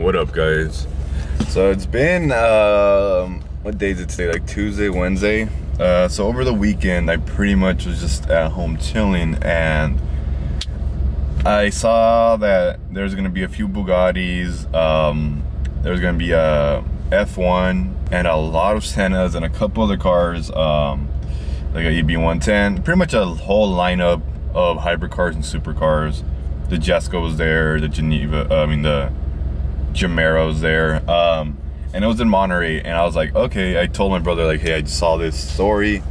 What up, guys? So it's been um, what day is it today? Like Tuesday, Wednesday. Uh, so over the weekend, I pretty much was just at home chilling, and I saw that there's gonna be a few Bugattis. Um, there's gonna be a F1 and a lot of Sennas and a couple other cars, um, like a EB110. Pretty much a whole lineup of hypercars and supercars. The Jesko was there, the Geneva, uh, I mean the Gemera's there. Um, and it was in Monterey, and I was like, okay. I told my brother like, hey, I saw this story.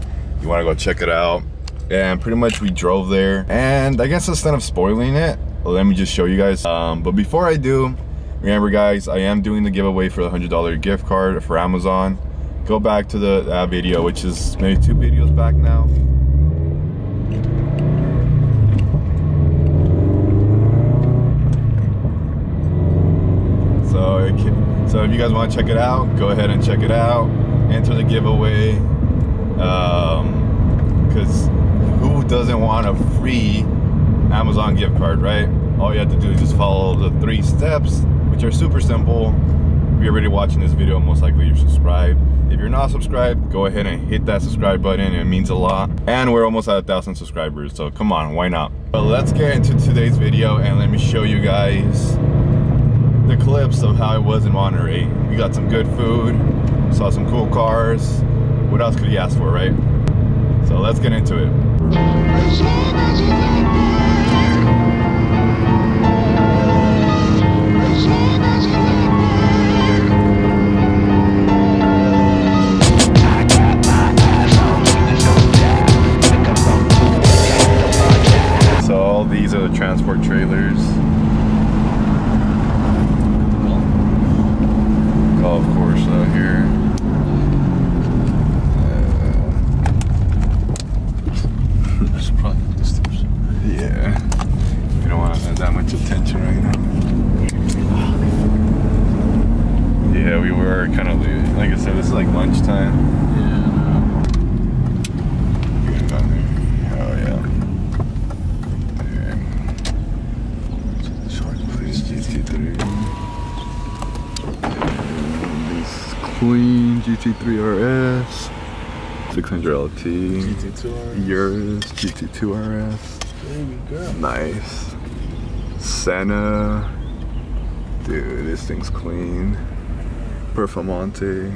You want to go check it out? And pretty much we drove there. And I guess instead of spoiling it, let me just show you guys. Um, but before I do, remember guys, I am doing the giveaway for the hundred dollar gift card for Amazon. Go back to the video, which is maybe two videos back now. So, so if you guys want to check it out, go ahead and check it out. Enter the giveaway. Because um, who doesn't want a free Amazon gift card, right? All you have to do is just follow the three steps, which are super simple. If you're already watching this video, most likely you're subscribed. If you're not subscribed, go ahead and hit that subscribe button. It means a lot. And we're almost at a thousand subscribers, so come on, why not? But let's get into today's video and let me show you guys the clips of how it was in Monterey. We got some good food, saw some cool cars. What else could you ask for, right? So let's get into it. Course out here. That's probably the distance. Yeah. We don't want to have that much attention right now. Yeah, we were kind of leaving. Like I said, this is like lunchtime. Yeah. Oh yeah. Short place GT3. Clean GT3 RS. 600 LT. GT2 Yours GT2 RS. Baby girl. Nice. Senna. Dude, this thing's clean. Performante.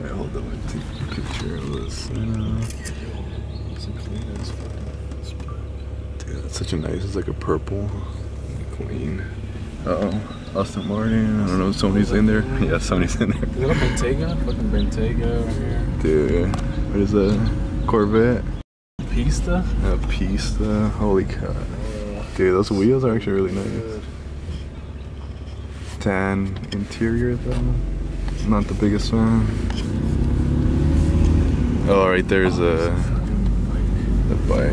Wait, hold on, let take a picture of this. Senna. It's clean as fuck. Dude, that's such a nice, it's like a purple. Clean. Uh oh. Aston Martin. I don't know if somebody's in there. Yeah, somebody's in there. Is that a Bentayga? Fucking Bentayga over here. Dude, what is that? Corvette? Pista? A Pista. Holy cow. Dude, those wheels are actually really nice. Tan interior though. Not the biggest fan. Oh, right there's a the bike.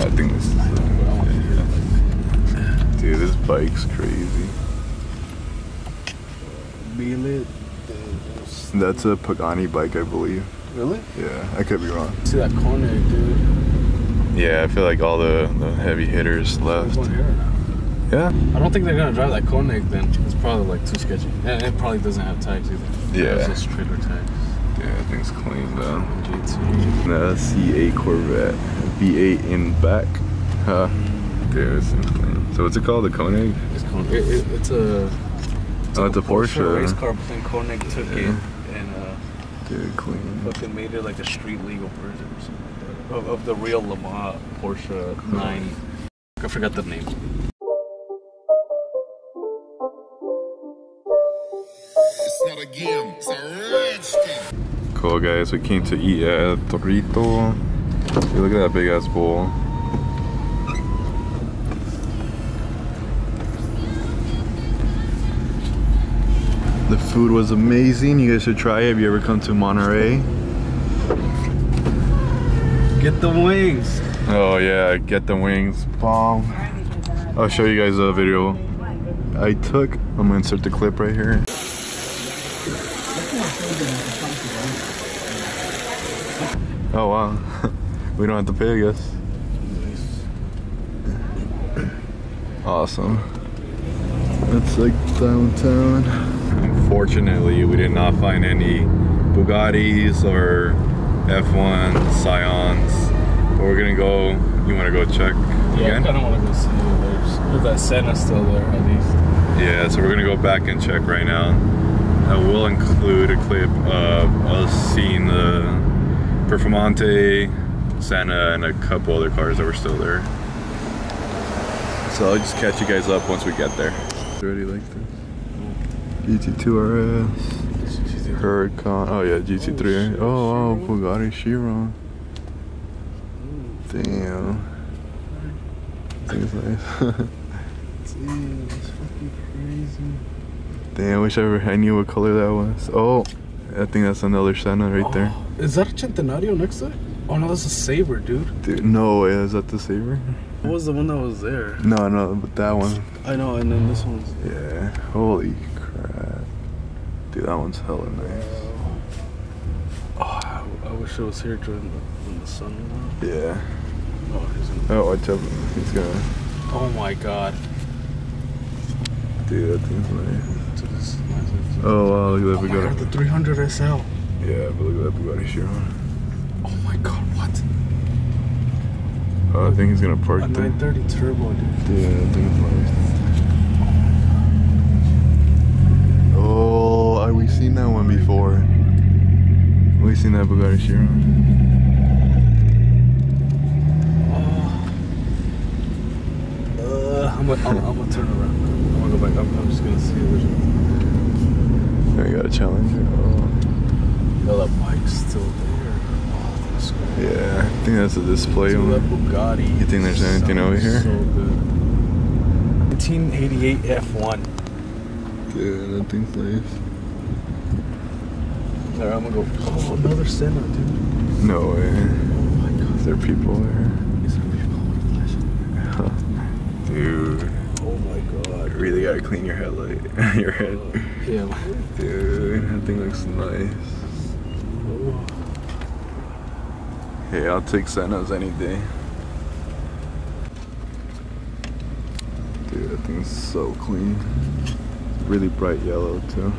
I think this is. The, dude, this bike's crazy. Belit. Uh, That's a Pagani bike, I believe. Really? Yeah, I could be wrong. See that corner, dude. Yeah, I feel like all the, the heavy hitters left. Yeah. I don't think they're gonna drive that Koenig then. It's probably like too sketchy. And it probably doesn't have tags either. Yeah. It's just trailer tags. Yeah, thing's clean though. GT. The C8 Corvette, V8 in back. Huh? Dude, this thing's clean. So what's it called? The Koenig? It's Koenig. It, it, it's a. Oh, it's a Porsche. race car, but then Koenig took Yeah. it and uh, Dude, clean. fucking made it like a street legal version or something like that. Of, of the real Le Mans Porsche 9. I forgot the name. It's not a game, it's a rich thing. Cool guys, we came to eat at Torito. Hey, look at that big ass bowl. The food was amazing. You guys should try it if you ever come to Monterey. Get the wings. Oh yeah, get the wings. Bomb. I'll show you guys a video I took. I'm gonna insert the clip right here. Oh wow. we don't have to pay, I guess. Awesome. That's like downtown. Unfortunately, we did not find any Bugattis or F1 Scions. But we're gonna go. You wanna go check Yeah, I again? kind of want to go see if if that Senna's still there at least. Yeah, so we're gonna go back and check right now. I will include a clip of us seeing the Performante, Senna, and a couple other cars that were still there. So I'll just catch you guys up once we get there. Already like this. GT2 RS, Huracan. Oh yeah, GT3. Oh, oh, oh, Bugatti Chiron. Damn. Things nice. Damn, that's fucking crazy. Damn, I wish I, ever, I knew what color that was. Oh, I think that's another Senna right there. Oh, is that a Centenario next to it? Oh no, that's a Saber, dude. Dude, no way, is that the Saber? What was the one that was there? No, no, but that one. I know, and then this one's. Yeah, holy crap. Dude, that one's hella nice. Oh, I, I wish I was here during the, when the sun went out. Yeah. Oh, he's gonna. Oh, watch out. He's gonna. Oh my god. Dude, that thing's nice. This nice- Oh, wow, look Oh at that oh god, the Bugatti. 300 SL. Yeah, but look at that Bugatti Chiron. Oh my god, what? Oh, I think he's gonna park A there. 930 turbo, dude. Yeah, I think it's nice. Oh, uh, we seen that one before. We seen that Bugatti Chiron. Uh, I'm gonna I'm, I'm gonna turn around. I'm gonna go back. I'm, I'm just gonna see if there's. We got a Challenger. Oh. No, that bike's still there. Oh. Yeah, I think that's a display Dude, that one. Bugatti. You think there's anything over here? So good. 1988 F1. Dude, that thing's nice. There, I'm gonna go. Oh, another Senna, dude. No way. Oh my god. Is there people there? Is there people on the flash? Dude, Oh my god. really gotta clean your headlight. your head. Yeah. man. Dude, that thing looks nice. Oh. Hey, I'll take Senna's any day. Dude, that thing's so clean. Really bright yellow too.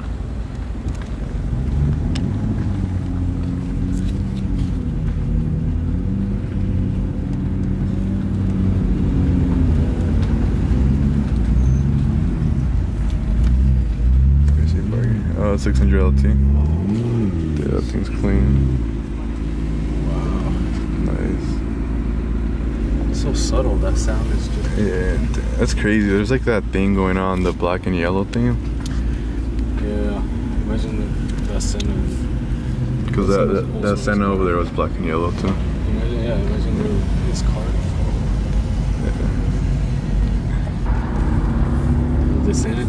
Where's he parking? Oh, 600 LT. Dude, that thing's clean. Nice. So subtle. That sound is just. Yeah, that's crazy. There's like that thing going on, the black and yellow thing. Yeah. Imagine that, Senna. Because that, that, that Senna over there was black and yellow too. Imagine, yeah. Imagine where his car.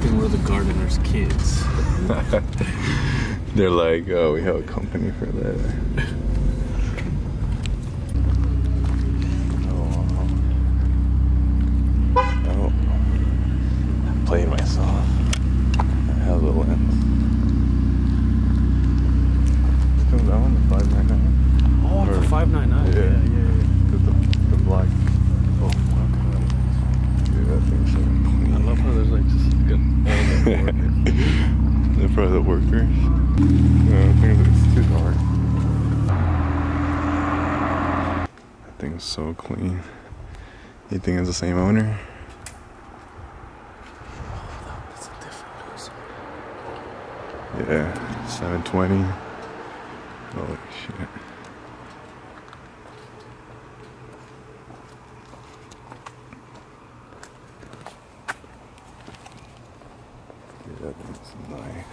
They say we're the gardener's kids. They're like, oh, we have a company for that. Oh, oh I'm playing myself. I have the lens. Comes that one, the 599? Oh, Or- the 599. Yeah. yeah, yeah. The, the, the black. Oh my god. Dude, that thing's so clean. I love how there's like just like all the workers. They're probably the workers. No, I think it's too dark. That thing's so clean. You think it's the same owner? Yeah, 720. Holy shit. Dude, that thing's nice.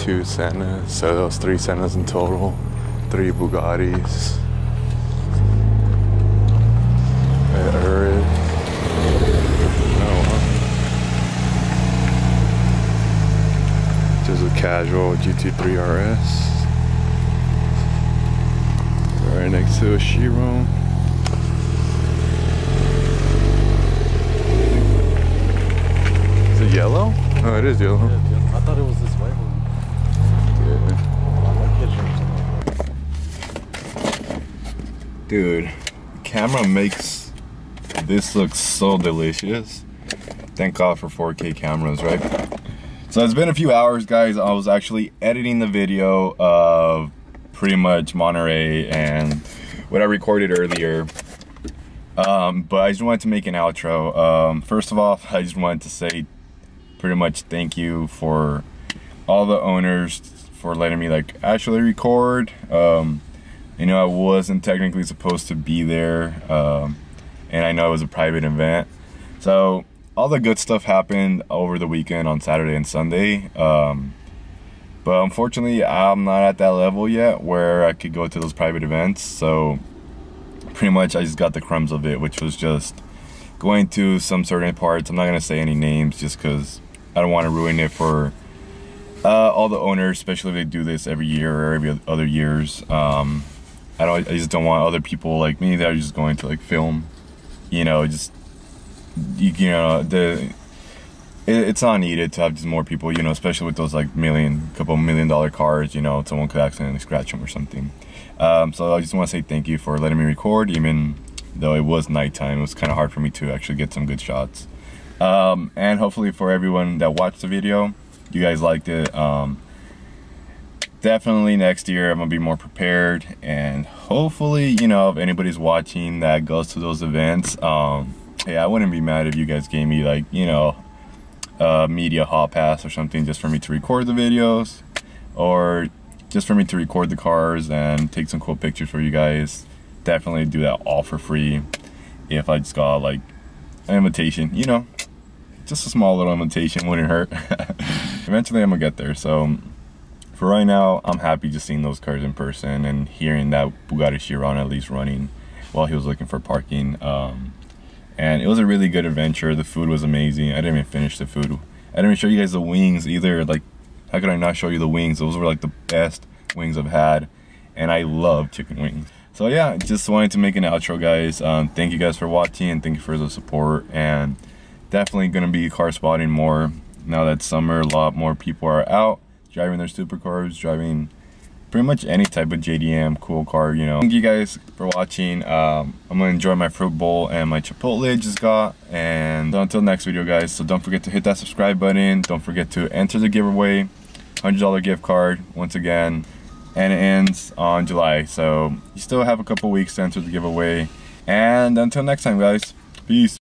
Two Sennas, so was three Sennas in total. Three Bugattis. Oh. Just a casual GT3 RS. Right next to a Chiron. Is it yellow? Oh, it is yellow. Yeah, yeah. I thought it was this way. Dude, the camera makes this look so delicious. Thank God for 4K cameras, right? So it's been a few hours, guys. I was actually editing the video of pretty much Monterey and what I recorded earlier. Um, but I just wanted to make an outro. Um, first of all, I just wanted to say pretty much thank you for all the owners for letting me like actually record. Um, you know, I wasn't technically supposed to be there, um, and I know it was a private event. So all the good stuff happened over the weekend on Saturday and Sunday. Um, but unfortunately, I'm not at that level yet where I could go to those private events. So pretty much I just got the crumbs of it, which was just going to some certain parts. I'm not going to say any names just because I don't want to ruin it for uh, all the owners, especially if they do this every year or every other years. Um, I don't. I just don't want other people like me that are just going to like film. You know, just you, you know the. It, it's not needed to have just more people. You know, especially with those like million, couple million dollar cars. You know, someone could accidentally scratch them or something. Um, so I just want to say thank you for letting me record, even though it was nighttime. It was kind of hard for me to actually get some good shots. Um, and hopefully for everyone that watched the video, you guys liked it. Um, definitely next year I'm gonna be more prepared and hopefully, you know, if anybody's watching that goes to those events, um, hey, I wouldn't be mad if you guys gave me like, you know, a media hall pass or something just for me to record the videos or just for me to record the cars and take some cool pictures for you guys. Definitely do that all for free if I just got like an invitation, you know, just a small little invitation wouldn't hurt. Eventually I'm gonna get there. So for right now, I'm happy just seeing those cars in person and hearing that Bugatti Chiron at least running while he was looking for parking. Um, and it was a really good adventure. The food was amazing. I didn't even finish the food. I didn't even show you guys the wings either. Like, how could I not show you the wings? Those were like the best wings I've had. And I love chicken wings. So yeah, just wanted to make an outro, guys. Um, thank you guys for watching and thank you for the support. And definitely going to be car spotting more now that summer. A lot more people are out driving their supercars, driving pretty much any type of JDM cool car, you know. Thank you guys for watching. Um, I'm going to enjoy my fruit bowl and my Chipotle I just got. And until next video, guys. So don't forget to hit that subscribe button. Don't forget to enter the giveaway. $100 gift card once again. And it ends on July. So you still have a couple weeks to enter the giveaway. And until next time, guys. Peace.